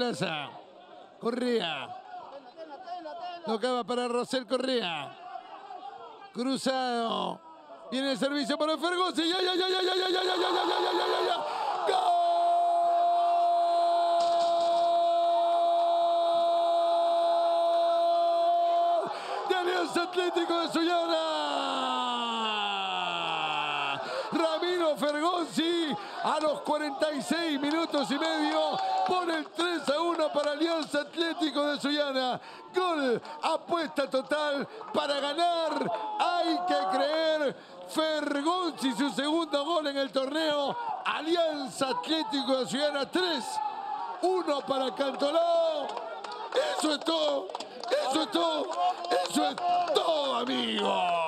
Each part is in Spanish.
casa. Correa. Tocaba para Rosel Correa. Cruzado. Viene el servicio para Fergosi. ¡Ya, ya, ya, ya, ya, ya, ya, ya, ya, ya, ya, ya, ya, ya! ¡Gol! De Alianza Atlético de Sullana. Fergosi a los 46 minutos y medio pone el 3 a 1 para Alianza Atlético de Sullana. Gol, apuesta total para ganar. Hay que creer. Fergonzi su segundo gol en el torneo. Alianza Atlético de Sullana 3. 1 para Cantolao. Eso es todo. Eso es todo. Eso es todo, amigos.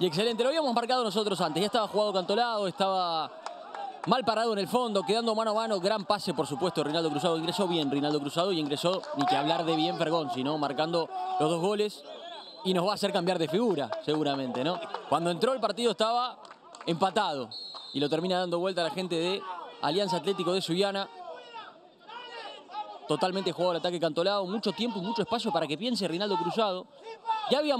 Y excelente, lo habíamos marcado nosotros antes. Ya estaba jugado Cantolado, estaba mal parado en el fondo, quedando mano a mano. Gran pase, por supuesto, Rinaldo Cruzado. Ingresó bien Rinaldo Cruzado y ingresó, ni que hablar de bien Fergonzi, ¿no? Marcando los dos goles y nos va a hacer cambiar de figura, seguramente, ¿no? Cuando entró el partido estaba empatado y lo termina dando vuelta a la gente de Alianza Atlético de Sullana. Totalmente jugado el ataque Cantolado, mucho tiempo y mucho espacio para que piense Rinaldo Cruzado. Ya habíamos